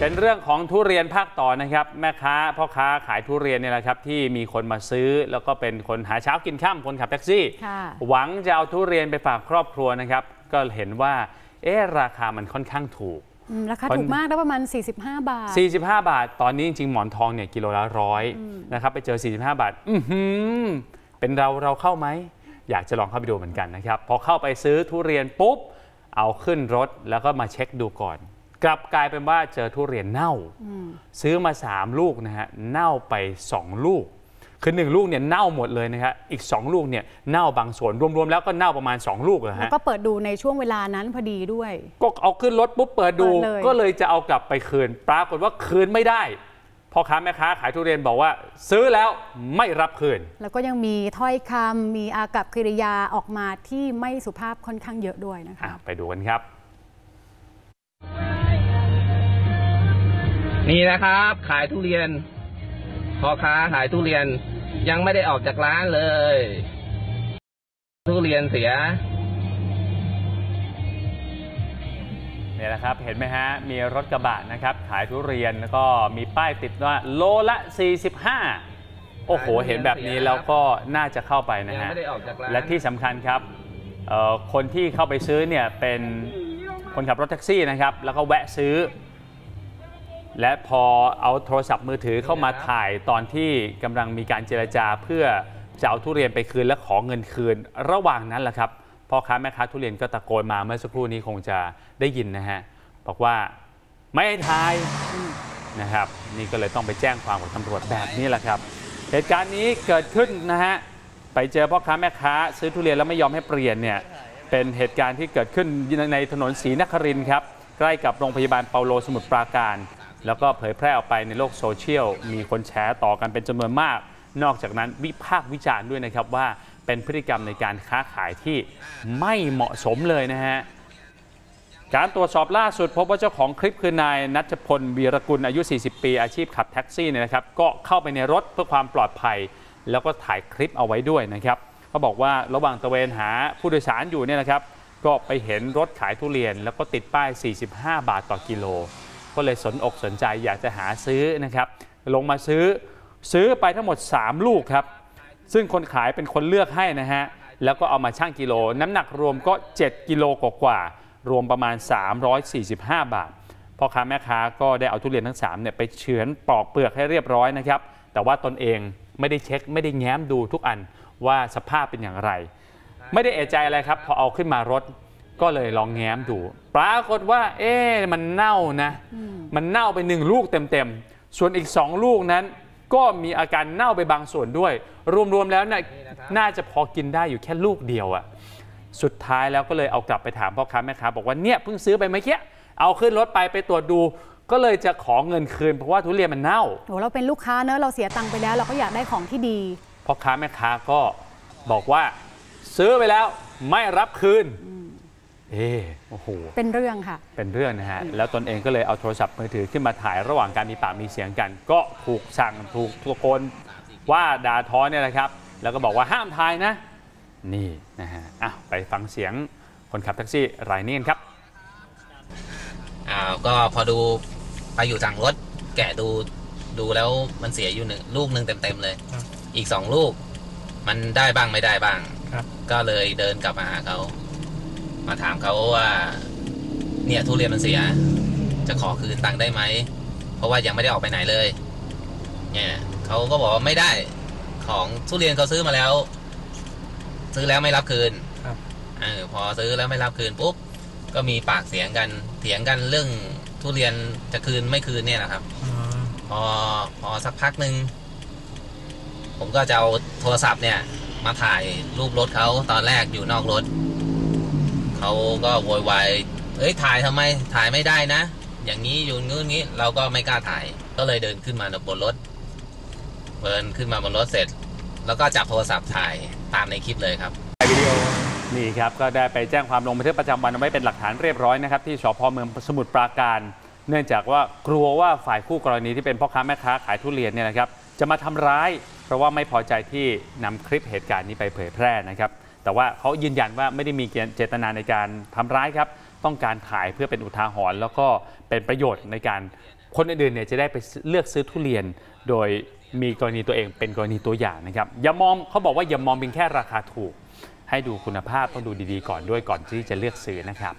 เป็นเรื่องของทุเรียนภาคต่อนะครับ แม่ค้าพ่อค้าขายทุเรียนเนี่ยแหละครับ ที่มีคนมาซื้อแล้วก็เป็นคนหาเช้ากินข้ามคนขับแท็กซี่ค่ะหวังจะเอาทุเรียนไปฝากครอบครัวนะครับ ก็เห็นว่าเอ๊ะราคามันค่อนข้างถูกอืมราคาคนถูกมากได้ประมาณ 45 บาท 45 บาท ตอนนี้จริงๆหมอนทองเนี่ยกิโลละร้อยนะครับไปเจอ 45 บาท อือหือเป็นเราเราเข้าไหมอยากจะลองเข้าไปดูเหมือนกันนะครับพอเข้าไปซื้อทุเรียนปุ๊บเอาขึ้นรถแล้วก็มาเช็คดูก่อน กลับกลายเป็นว่าเจอทุเรียนเน่า ซื้อมา 3 ลูกนะฮะเน่าไป 2 ลูก คือ 1 ลูกเนี่ยเน่าหมดเลยนะครับอีก 2 ลูกเนี่ยเน่าบางส่วนรวมๆแล้วก็เน่าประมาณ 2 ลูกนะแล้วฮะก็เปิดดูในช่วงเวลานั้นพอดีด้วย ก็เอาขึ้นรถปุ๊บเปิดดูเปิดเลยก็เลยจะเอากลับไปคืน ปรากฏว่าคืนไม่ได้พ่อค้าแม่ค้าขายทุเรียนบอกว่า ซื้อแล้วไม่รับคืน แล้วก็ยังมีถ้อยคำมีอากับกิริยาออกมาที่ไม่สุภาพค่อนข้างเยอะด้วยนะคะอะไปดูกันครับ นี่นะครับ ขายทุเรียนพ่อค้าขายทุเรียนยังไม่ได้ออกจากร้านเลย ทุเรียนเสียเนี่ยนะครับ เห็นไหมฮะ มีรถกระบะนะครับ ขายทุเรียนแล้วก็มีป้ายติดว่าโลละ 45 โอ้โหขายทุเรียนเห็นแบบนี้แล้วก็น่าจะเข้าไปนะยังฮะไม่ได้ออกจากร้านและที่สำคัญครับเอ่อคนที่เข้าไปซื้อเนี่ยเป็นคนขับรถแท็กซี่นะครับ แล้วก็แวะซื้อ และพอเอาโทรศัพท์มือถือเข้ามาถ่ายตอนที่กำลังมีการเจรจาเพื่อจะเอาทุเรียนไปคืนและขอเงินคืน ระหว่างนั้นแหละครับพ่อค้าแม่ค้าทุเรียนก็ตะโกนมาเมื่อสักครู่นี้คงจะได้ยินนะฮะบอกว่าไม่ให้ถ่ายนะครับนี่ก็เลยต้องไปแจ้งความกับตำรวจแบบนี้แหละครับ เหตุการณ์นี้เกิดขึ้นนะฮะไปเจอพ่อค้าแม่ค้า ซื้อทุเรียนแล้วไม่ยอมให้เปลี่ยนเนี่ยเป็นเหตุการณ์ที่เกิดขึ้นในถนนศรีนครินครับใกล้กับโรงพยาบาลเปาโลสมุทรปราการ แล้วก็เผยแพร่ออกไปในโลกโซเชียล มีคนแชร์ต่อกันเป็นจำนวนมาก นอกจากนั้นวิพากษ์วิจารณ์ด้วยนะครับว่าเป็นพฤติกรรมในการค้าขายที่ไม่เหมาะสมเลยนะฮะการตรวจสอบล่าสุดพบว่าเจ้าของคลิปคือนายนัชพลวีรกุลอายุ 40 ปีอาชีพขับแท็กซี่เนี่ยนะครับก็เข้าไปในรถเพื่อความปลอดภัย แล้วก็ถ่ายคลิปเอาไว้ด้วยนะครับเขาบอกว่าระหว่างตระเวนหาผู้โดยสารอยู่เนี่ยนะครับก็ไปเห็นรถขายทุเรียน แล้วก็ติดป้าย 45 บาทต่อกิโล ก็เลยสนอกสนใจอยากจะหาซื้อนะครับลงมาซื้อซื้อไปทั้งหมด 3 ลูกครับ ซึ่งคนขายเป็นคนเลือกให้นะฮะแล้วก็เอามาชั่งกิโล น้ำหนักรวมก็ 7 กิโลกว่าๆรวมประมาณ 345 บาทพ่อค้าแม่ค้าก็ได้เอาทุเรียนทั้ง3เนี่ยไปเฉือนปอกเปลือกให้เรียบร้อยนะครับ แต่ว่าตนเองไม่ได้เช็คไม่ได้แง้มดูทุกอันว่าสภาพเป็นอย่างไร ไม่ได้เอะใจอะไรครับ พอเอาขึ้นมารถ ก็เลยลองแง้มดูปรากฏว่า เอ๊ะมันเน่านะมันเน่าไปหนึ่งลูกเต็มๆ ส่วนอีกสองลูกนั้น ก็มีอาการเน่าไปบางส่วนด้วย รวมๆแล้วเนี่ยน่าจะพอกินได้อยู่แค่ลูกเดียวอะสุดท้ายแล้วก็เลยเอากลับไปถามพ่อค้าแม่ค้าบอกว่าเนี่ยเพิ่งซื้อไปเมื่อกี้เอาขึ้นรถไปไปตรวจดูก็เลยจะขอเงินคืนเพราะว่าทุเรียนมันเน่าโหเราเป็นลูกค้าเนอะเราเสียตังค์ไปแล้ว เราก็อยากได้ของที่ดีพ่อค้าแม่ค้าก็บอกว่า ซื้อไปแล้วไม่รับคืน เอ๊ะโอ้โห เป็นเรื่องค่ะ เป็นเรื่องนะฮะ แล้วตนเองก็เลยเอาโทรศัพท์มือถือขึ้นมาถ่ายระหว่างการมีปากมีเสียงกัน ก็ถูกสั่งถูกตะโกนว่าด่าท้อเนี่ยนะครับ แล้วก็บอกว่าห้ามถ่ายนะ นี่นะฮะอะไปฟังเสียงคนขับแท็กซี่รายนี้กันครับอ้าวก็พอดูไปอยู่สั่งรถ แกะดูดูแล้วมันเสียอยู่หนึ่งลูกหนึ่งเต็มๆเลย อีกสองลูก มันได้บ้างไม่ได้บ้างครับก็เลยเดินกลับมาหาเขา มาถามเขาว่า เนี่ยทุเรียนมันเสีย จะขอคืนตังค์ได้ไหม เพราะว่ายังไม่ได้ออกไปไหนเลย เนี่ยเขาก็บอกว่าไม่ได้ ของทุเรียนเขาซื้อมาแล้ว ซื้อแล้วไม่รับคืนครับเออพอซื้อแล้วไม่รับคืนปุ๊บก็มีปากเสียงกันเถียงกันเรื่องทุเรียนจะคืนไม่คืนเนี่ยนะครับพอพอสักพักหนึ่งผมก็จะเอาโทรศัพท์เนี่ย มาถ่ายรูปรถเขาตอนแรกอยู่นอกรถ เขาก็โวยวายเอ้ยถ่ายทำไมถ่ายไม่ได้นะ อย่างนี้อยู่นู้นนี้เราก็ไม่กล้าถ่าย ก็เลยเดินขึ้นมาบนรถเดินขึ้นมาบนรถเสร็จ แล้วก็จับโทรศัพท์ถ่ายตามในคลิปเลยครับนี่ครับก็ได้ไปแจ้งความลงบันทึกประจำวันเอาไว้เป็นหลักฐานเรียบร้อยนะครับที่สพเมืองสมุทรปราการ เนื่องจากว่ากลัวว่าฝ่ายคู่กรณีที่เป็นพ่อค้าแม่ค้าขายทุเรียนเนี่ยนะครับจะมาทำร้าย เพราะว่าไม่พอใจที่นำคลิปเหตุการณ์นี้ไปเผยแพร่นะครับ แต่ว่าเขายืนยันว่าไม่ได้มีเจตนาในการทำร้ายครับ ต้องการถ่ายเพื่อเป็นอุทาหรณ์แล้วก็เป็นประโยชน์ในการคนอื่นๆเนี่ยจะได้ไปเลือกซื้อทุเรียน โดยมีกรณีตัวเองเป็นกรณีตัวอย่างนะครับอย่ามองเขาบอกว่าอย่ามองเป็นแค่ราคาถูก ให้ดูคุณภาพต้องดูดีๆก่อนด้วยก่อนที่จะเลือกซื้อนะครับ